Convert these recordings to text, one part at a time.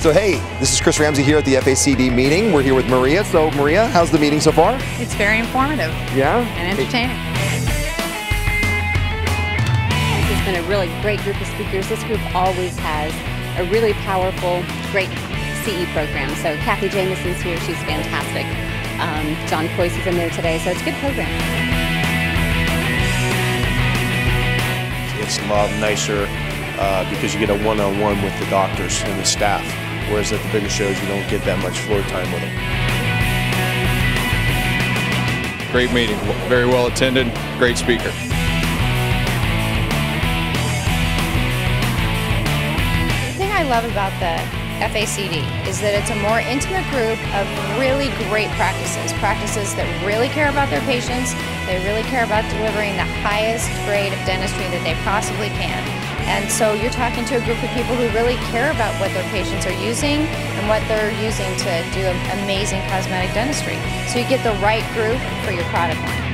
So hey, this is Chris Ramsey here at the FACD meeting. We're here with Maria. So Maria, how's the meeting so far? It's very informative Yeah. and entertaining. It's been a really great group of speakers. This group always has a really powerful, great CE program. So Cathy Jameson's here. She's fantastic. Um, John Kois is in there today. So it's a good program. It's a lot nicer uh, because you get a one-on-one with the doctors and the staff, whereas at the bigger shows you don't get that much floor time with them. Great meeting, very well attended, great speaker. The thing I love about the FACD is that it's a more intimate group of really great practices, practices that really care about their patients, they really care about delivering the highest grade of dentistry that they possibly can. And so you're talking to a group of people who really care about what their patients are using and what they're using to do amazing cosmetic dentistry. So you get the right group for your product line.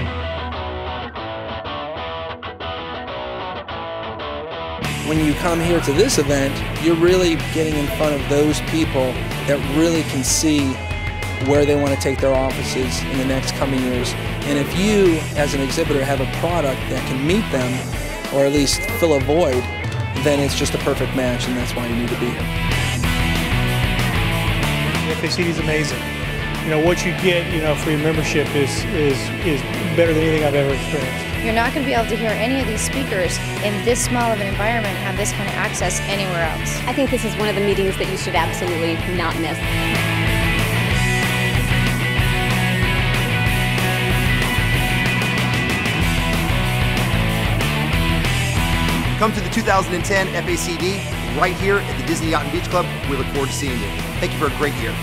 when you come here to this event, you're really getting in front of those people that really can see where they want to take their offices in the next coming years. And if you, as an exhibitor, have a product that can meet them, or at least fill a void, then it's just a perfect match, and that's why you need to be here. The FACD is amazing. You know what you get, you know, for your membership is is is better than anything I've ever experienced. You're not going to be able to hear any of these speakers in this small of an environment have this kind of access anywhere else. I think this is one of the meetings that you should absolutely not miss. Come to the 2010 FACD right here at the Disney Yacht and Beach Club. We look forward to seeing you. Thank you for a great year.